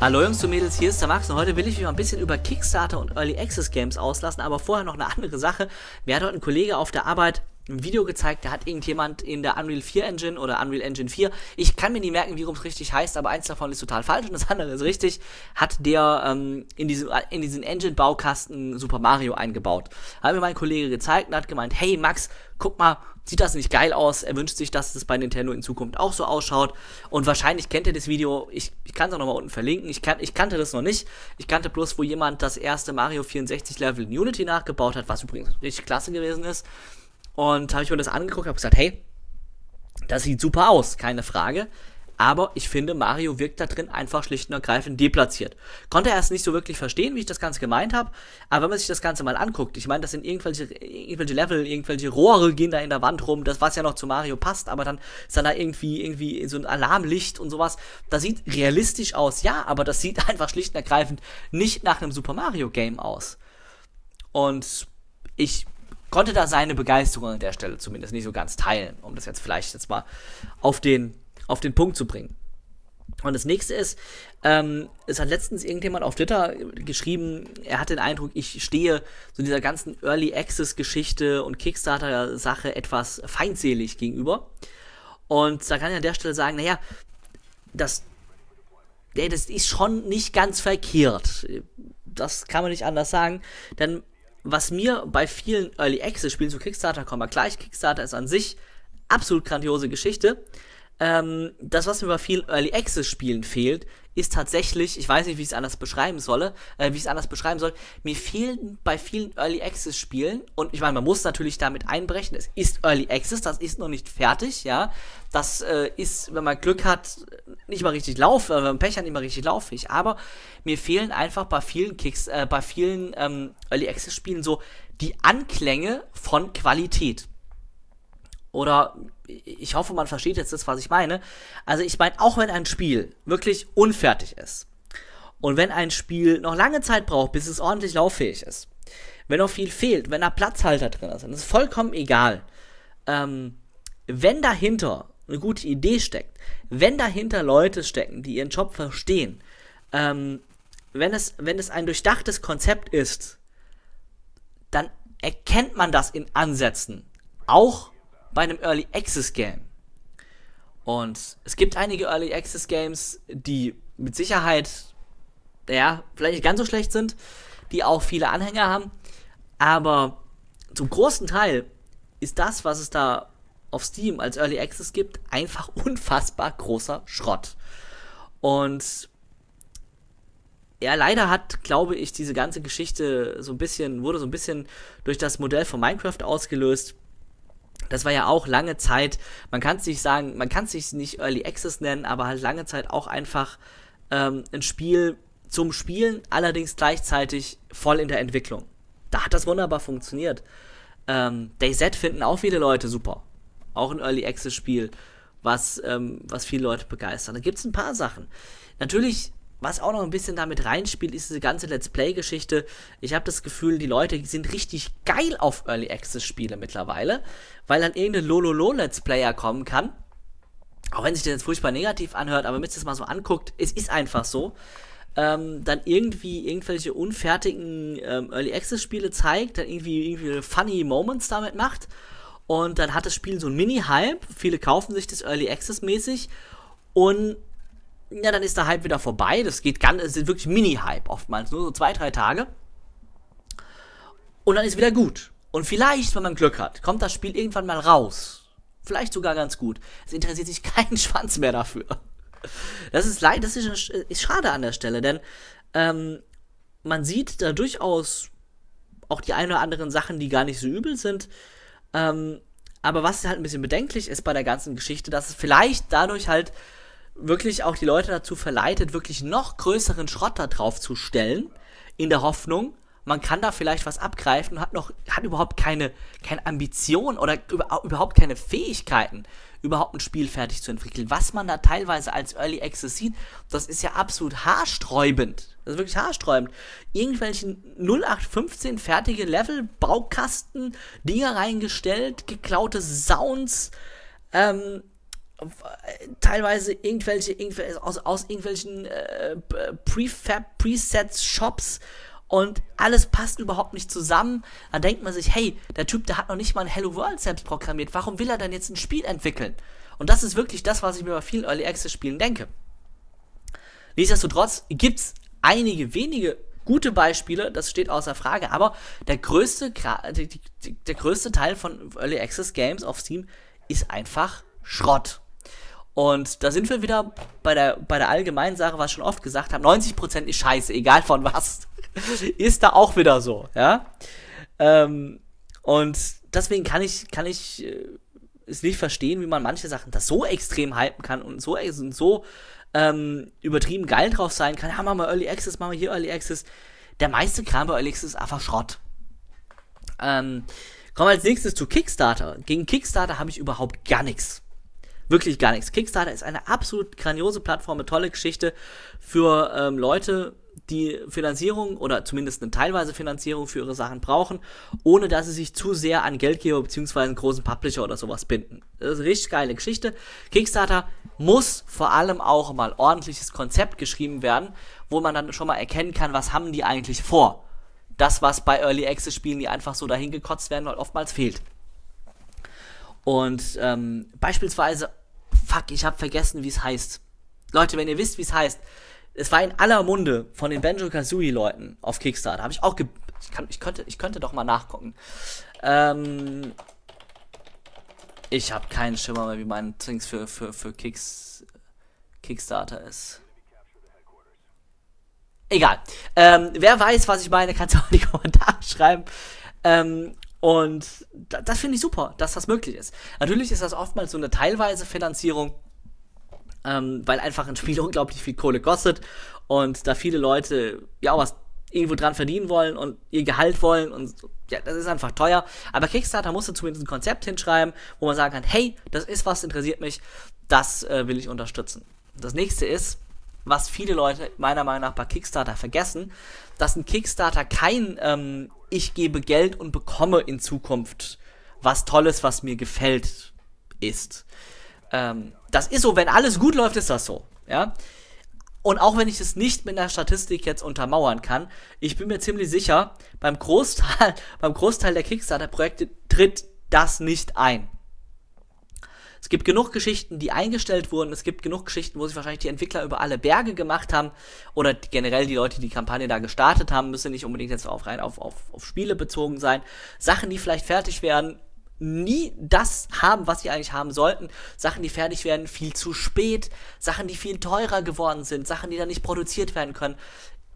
Hallo Jungs und Mädels, hier ist der Max und heute will ich mich mal ein bisschen über Kickstarter und Early Access Games auslassen, aber vorher noch eine andere Sache. Mir hat heute ein Kollege auf der Arbeit ein Video gezeigt, da hat irgendjemand in der Unreal 4 Engine oder Unreal Engine 4, ich kann mir nie merken, wie rum es richtig heißt, aber eins davon ist total falsch und das andere ist richtig, hat der ähm, in, diesem, in diesen Engine-Baukasten Super Mario eingebaut. Hat mir mein Kollege gezeigt und hat gemeint, hey Max, guck mal, sieht das nicht geil aus? Er wünscht sich, dass es bei Nintendo in Zukunft auch so ausschaut. Und wahrscheinlich kennt ihr das Video. Ich, ich kann es auch nochmal unten verlinken. Ich, kan ich kannte das noch nicht. Ich kannte bloß, wo jemand das erste Mario 64 Level in Unity nachgebaut hat, was übrigens richtig klasse gewesen ist. Und habe ich mir das angeguckt, habe gesagt, hey, das sieht super aus, keine Frage aber ich finde, Mario wirkt da drin einfach schlicht und ergreifend deplatziert. Konnte er erst nicht so wirklich verstehen, wie ich das Ganze gemeint habe, aber wenn man sich das Ganze mal anguckt, ich meine, das sind irgendwelche, irgendwelche Level, irgendwelche Rohre gehen da in der Wand rum, das was ja noch zu Mario passt, aber dann ist dann da irgendwie, irgendwie so ein Alarmlicht und sowas. Das sieht realistisch aus, ja, aber das sieht einfach schlicht und ergreifend nicht nach einem Super Mario Game aus. Und ich konnte da seine Begeisterung an der Stelle zumindest nicht so ganz teilen, um das jetzt vielleicht jetzt mal auf den auf den Punkt zu bringen. Und das nächste ist, ähm, es hat letztens irgendjemand auf Twitter geschrieben, er hat den Eindruck, ich stehe so dieser ganzen Early Access Geschichte und Kickstarter Sache etwas feindselig gegenüber. Und da kann ich an der Stelle sagen, naja, das, ja, das ist schon nicht ganz verkehrt. Das kann man nicht anders sagen, denn was mir bei vielen Early Access Spielen zu Kickstarter kommen gleich, Kickstarter ist an sich absolut grandiose Geschichte. Ähm, das, was mir bei vielen Early Access Spielen fehlt, ist tatsächlich, ich weiß nicht, wie ich es anders beschreiben solle, äh, wie ich es anders beschreiben soll, mir fehlen bei vielen Early Access Spielen, und ich meine, man muss natürlich damit einbrechen, es ist Early Access, das ist noch nicht fertig, ja, das äh, ist, wenn man Glück hat, nicht mal richtig lauf, äh, wenn man Pech hat, nicht mal richtig lauffähig, aber mir fehlen einfach bei vielen Kicks, äh, bei vielen ähm, Early Access Spielen so die Anklänge von Qualität. Oder ich hoffe, man versteht jetzt das, was ich meine. Also ich meine, auch wenn ein Spiel wirklich unfertig ist und wenn ein Spiel noch lange Zeit braucht, bis es ordentlich lauffähig ist, wenn noch viel fehlt, wenn da Platzhalter drin dann ist vollkommen egal. Ähm, wenn dahinter eine gute Idee steckt, wenn dahinter Leute stecken, die ihren Job verstehen, ähm, wenn, es, wenn es ein durchdachtes Konzept ist, dann erkennt man das in Ansätzen. Auch bei einem Early Access Game. Und es gibt einige Early Access Games, die mit Sicherheit, ja, vielleicht nicht ganz so schlecht sind, die auch viele Anhänger haben, aber zum großen Teil ist das, was es da auf Steam als Early Access gibt, einfach unfassbar großer Schrott. Und ja, leider hat, glaube ich, diese ganze Geschichte so ein bisschen, wurde so ein bisschen durch das Modell von Minecraft ausgelöst, das war ja auch lange Zeit, man kann es nicht sagen, man kann es sich nicht Early Access nennen, aber halt lange Zeit auch einfach ähm, ein Spiel zum Spielen, allerdings gleichzeitig voll in der Entwicklung. Da hat das wunderbar funktioniert. Ähm, DayZ finden auch viele Leute super. Auch ein Early Access Spiel, was, ähm, was viele Leute begeistert. Da gibt es ein paar Sachen. Natürlich was auch noch ein bisschen damit reinspielt, ist diese ganze Let's Play-Geschichte. Ich habe das Gefühl, die Leute sind richtig geil auf Early Access-Spiele mittlerweile, weil dann irgendein Lololo-Let's Player kommen kann. Auch wenn sich das jetzt furchtbar negativ anhört, aber wenn man das mal so anguckt, es ist einfach so. Ähm, dann irgendwie irgendwelche unfertigen ähm, Early Access Spiele zeigt, dann irgendwie, irgendwie funny Moments damit macht und dann hat das Spiel so ein Mini-Hype. Viele kaufen sich das Early Access mäßig und ja, dann ist der Hype wieder vorbei. Das geht ganz, es ist wirklich Mini-Hype oftmals, nur so zwei, drei Tage. Und dann ist wieder gut. Und vielleicht, wenn man Glück hat, kommt das Spiel irgendwann mal raus. Vielleicht sogar ganz gut. Es interessiert sich kein Schwanz mehr dafür. Das ist leid, das ist, ist schade an der Stelle, denn ähm, man sieht da durchaus auch die ein oder anderen Sachen, die gar nicht so übel sind. Ähm, aber was halt ein bisschen bedenklich ist bei der ganzen Geschichte, dass es vielleicht dadurch halt wirklich auch die Leute dazu verleitet, wirklich noch größeren Schrott da drauf zu stellen, in der Hoffnung, man kann da vielleicht was abgreifen und hat noch, hat überhaupt keine, keine Ambition oder überhaupt keine Fähigkeiten, überhaupt ein Spiel fertig zu entwickeln. Was man da teilweise als Early Access sieht, das ist ja absolut haarsträubend. Das ist wirklich haarsträubend. Irgendwelchen 0815 fertige Level, Baukasten, Dinger reingestellt, geklaute Sounds, ähm, teilweise irgendwelche, irgendwelche aus, aus irgendwelchen äh, Prefab, Presets, Shops und alles passt überhaupt nicht zusammen. Da denkt man sich, hey, der Typ, der hat noch nicht mal ein Hello World selbst programmiert. Warum will er denn jetzt ein Spiel entwickeln? Und das ist wirklich das, was ich mir bei vielen Early Access Spielen denke. Nichtsdestotrotz gibt's einige wenige gute Beispiele, das steht außer Frage, aber der größte, der größte Teil von Early Access Games auf Steam ist einfach Schrott. Und da sind wir wieder bei der, bei der allgemeinen Sache, was ich schon oft gesagt habe, 90% ist scheiße, egal von was. ist da auch wieder so, ja. Ähm, und deswegen kann ich, kann ich äh, es nicht verstehen, wie man manche Sachen da so extrem hypen kann und so, so ähm, übertrieben geil drauf sein kann. Ja, machen wir Early Access, machen wir hier Early Access. Der meiste Kram bei Early Access ist einfach Schrott. Ähm, kommen wir als nächstes zu Kickstarter. Gegen Kickstarter habe ich überhaupt gar nichts. Wirklich gar nichts. Kickstarter ist eine absolut grandiose Plattform, eine tolle Geschichte für ähm, Leute, die Finanzierung oder zumindest eine teilweise Finanzierung für ihre Sachen brauchen, ohne dass sie sich zu sehr an Geldgeber bzw. einen großen Publisher oder sowas binden. Das ist eine richtig geile Geschichte. Kickstarter muss vor allem auch mal ordentliches Konzept geschrieben werden, wo man dann schon mal erkennen kann, was haben die eigentlich vor. Das, was bei Early Access Spielen, die einfach so dahin gekotzt werden, oftmals fehlt. Und ähm, beispielsweise, fuck, ich habe vergessen, wie es heißt. Leute, wenn ihr wisst, wie es heißt, es war in aller Munde von den Banjo Kazooie Leuten auf Kickstarter. Habe ich auch, ich, kann, ich könnte, ich könnte doch mal nachgucken. Ähm, ich habe keinen Schimmer mehr, wie mein Dings für für für Kicks, Kickstarter ist. Egal. Ähm, wer weiß, was ich meine, kann es auch in die Kommentare schreiben. Ähm, und das finde ich super, dass das möglich ist. Natürlich ist das oftmals so eine teilweise Finanzierung ähm, weil einfach ein Spiel unglaublich viel Kohle kostet und da viele Leute ja auch was irgendwo dran verdienen wollen und ihr Gehalt wollen und ja, das ist einfach teuer. Aber Kickstarter musste zumindest ein Konzept hinschreiben, wo man sagen kann, hey, das ist was, interessiert mich, das äh, will ich unterstützen. Das nächste ist, was viele Leute meiner Meinung nach bei Kickstarter vergessen, dass ein Kickstarter kein ähm, ich gebe Geld und bekomme in Zukunft was Tolles, was mir gefällt, ist. Ähm, das ist so, wenn alles gut läuft, ist das so. Ja. Und auch wenn ich es nicht mit einer Statistik jetzt untermauern kann, ich bin mir ziemlich sicher, beim Großteil, beim Großteil der Kickstarter-Projekte tritt das nicht ein. Es gibt genug Geschichten, die eingestellt wurden. Es gibt genug Geschichten, wo sich wahrscheinlich die Entwickler über alle Berge gemacht haben. Oder generell die Leute, die die Kampagne da gestartet haben, müssen nicht unbedingt jetzt auf rein auf, auf, auf Spiele bezogen sein. Sachen, die vielleicht fertig werden, nie das haben, was sie eigentlich haben sollten. Sachen, die fertig werden, viel zu spät. Sachen, die viel teurer geworden sind. Sachen, die dann nicht produziert werden können.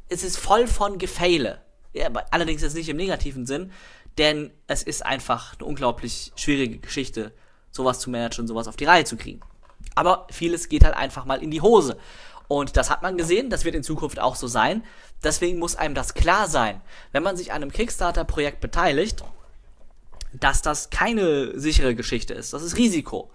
Es ist voll von Gefehle. Ja, allerdings jetzt nicht im negativen Sinn, denn es ist einfach eine unglaublich schwierige Geschichte, sowas zu managen sowas auf die Reihe zu kriegen. Aber vieles geht halt einfach mal in die Hose. Und das hat man gesehen, das wird in Zukunft auch so sein. Deswegen muss einem das klar sein. Wenn man sich an einem Kickstarter-Projekt beteiligt, dass das keine sichere Geschichte ist. Das ist Risiko.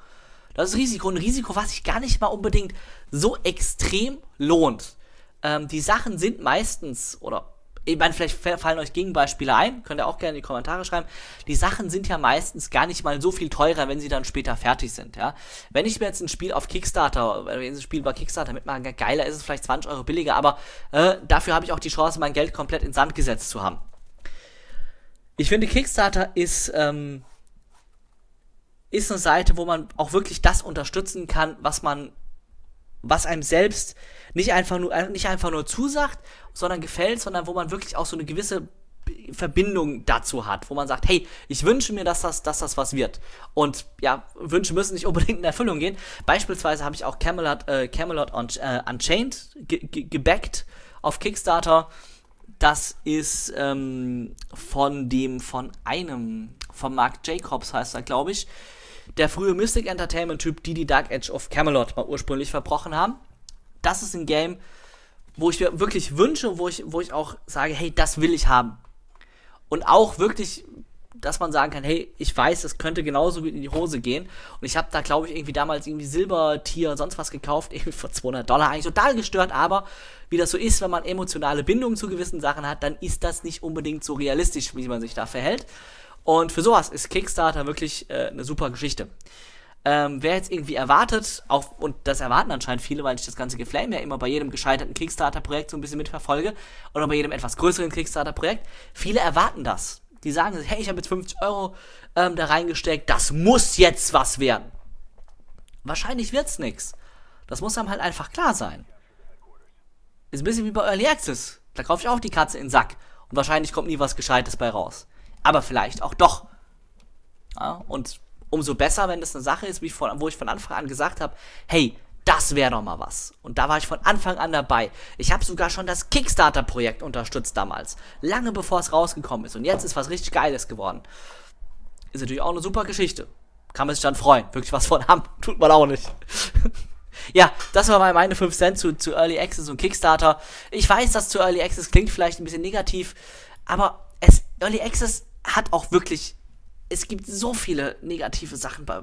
Das ist Risiko. Ein Risiko, was sich gar nicht mal unbedingt so extrem lohnt. Ähm, die Sachen sind meistens, oder ich meine, vielleicht fallen euch Gegenbeispiele ein, könnt ihr auch gerne in die Kommentare schreiben. Die Sachen sind ja meistens gar nicht mal so viel teurer, wenn sie dann später fertig sind, ja. Wenn ich mir jetzt ein Spiel auf Kickstarter, wenn ich ein Spiel bei Kickstarter mitmache, geiler ist es vielleicht 20 Euro billiger, aber äh, dafür habe ich auch die Chance, mein Geld komplett in Sand gesetzt zu haben. Ich finde, Kickstarter ist, ähm, ist eine Seite, wo man auch wirklich das unterstützen kann, was man, was einem selbst nicht einfach nur, nicht einfach nur zusagt, sondern gefällt, sondern wo man wirklich auch so eine gewisse Verbindung dazu hat, wo man sagt, hey, ich wünsche mir, dass das, dass das was wird. Und ja, Wünsche müssen nicht unbedingt in Erfüllung gehen. Beispielsweise habe ich auch Camelot, äh, Camelot on, äh, Unchained ge ge gebackt auf Kickstarter das ist ähm, von dem, von einem, von Mark Jacobs heißt er, glaube ich, der frühe Mystic Entertainment-Typ, die die Dark Edge of Camelot mal ursprünglich verbrochen haben. Das ist ein Game, wo ich mir wirklich wünsche, wo ich, wo ich auch sage, hey, das will ich haben. Und auch wirklich dass man sagen kann, hey, ich weiß, das könnte genauso gut in die Hose gehen. Und ich habe da, glaube ich, irgendwie damals irgendwie Silbertier und sonst was gekauft, irgendwie für 200 Dollar, eigentlich total gestört. Aber wie das so ist, wenn man emotionale Bindungen zu gewissen Sachen hat, dann ist das nicht unbedingt so realistisch, wie man sich da verhält. Und für sowas ist Kickstarter wirklich äh, eine super Geschichte. Ähm, wer jetzt irgendwie erwartet, auch, und das erwarten anscheinend viele, weil ich das ganze Geflame ja immer bei jedem gescheiterten Kickstarter-Projekt so ein bisschen mitverfolge, oder bei jedem etwas größeren Kickstarter-Projekt, viele erwarten das. Die sagen, hey, ich habe jetzt 50 Euro ähm, da reingesteckt, das muss jetzt was werden. Wahrscheinlich wird's nix. Das muss einem halt einfach klar sein. Ist ein bisschen wie bei Early Access. Da kaufe ich auch die Katze in den Sack. Und wahrscheinlich kommt nie was Gescheites bei raus. Aber vielleicht auch doch. Ja, und umso besser, wenn das eine Sache ist, ich von, wo ich von Anfang an gesagt habe, hey, das wäre doch mal was. Und da war ich von Anfang an dabei. Ich habe sogar schon das Kickstarter-Projekt unterstützt damals. Lange bevor es rausgekommen ist. Und jetzt ist was richtig Geiles geworden. Ist natürlich auch eine super Geschichte. Kann man sich dann freuen. Wirklich was von haben. Tut man auch nicht. ja, das war mal meine 5 Cent zu, zu Early Access und Kickstarter. Ich weiß, dass zu Early Access klingt vielleicht ein bisschen negativ. Aber es, Early Access hat auch wirklich es gibt so viele negative Sachen bei.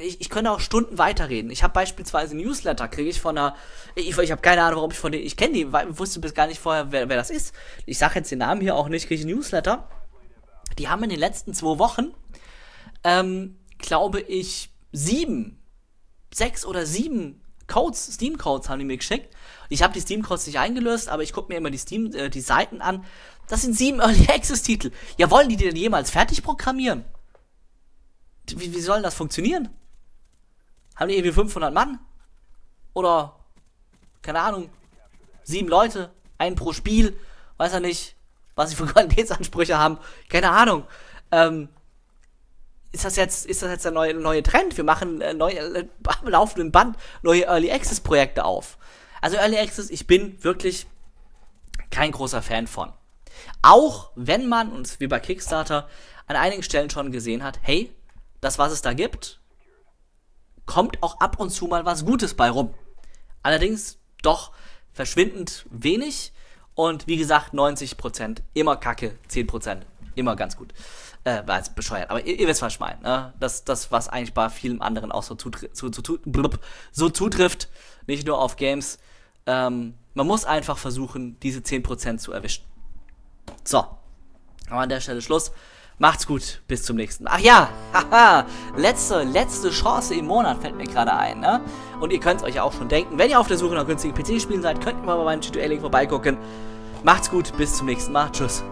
Ich, ich könnte auch Stunden weiterreden. Ich habe beispielsweise Newsletter, kriege ich von einer. Ich, ich habe keine Ahnung, warum ich von denen. Ich kenne die, wusste bis gar nicht vorher, wer, wer das ist. Ich sage jetzt den Namen hier auch nicht, kriege ich Newsletter. Die haben in den letzten zwei Wochen, ähm, glaube ich, sieben, sechs oder sieben Codes, Steam-Codes haben die mir geschickt. Ich habe die Steam-Codes nicht eingelöst, aber ich gucke mir immer die Steam, äh, die Seiten an das sind sieben Early Access Titel. Ja, wollen die denn jemals fertig programmieren? Wie, wie soll das funktionieren? Haben die irgendwie 500 Mann? Oder, keine Ahnung, sieben Leute, einen pro Spiel, weiß er nicht, was sie für Qualitätsansprüche haben, keine Ahnung. Ähm, ist das jetzt, ist das jetzt der neue, neue Trend? Wir machen äh, neue, äh, laufenden Band neue Early Access Projekte auf. Also Early Access, ich bin wirklich kein großer Fan von. Auch wenn man, und wie bei Kickstarter, an einigen Stellen schon gesehen hat, hey, das, was es da gibt, kommt auch ab und zu mal was Gutes bei rum. Allerdings doch verschwindend wenig und wie gesagt 90% immer Kacke, 10% immer ganz gut. Äh, war jetzt bescheuert, aber ihr, ihr wisst, was ich meine. Ne? Das, das, was eigentlich bei vielen anderen auch so, zutri zu, zu, blub, so zutrifft, nicht nur auf Games. Ähm, man muss einfach versuchen, diese 10% zu erwischen. So, aber an der Stelle Schluss. Macht's gut, bis zum nächsten Mal. Ach ja, haha, letzte, letzte Chance im Monat fällt mir gerade ein, ne? Und ihr könnt es euch auch schon denken, wenn ihr auf der Suche nach günstigen PC-Spielen seid, könnt ihr mal bei meinem G2A-Link vorbeigucken. Macht's gut, bis zum nächsten Mal. Tschüss.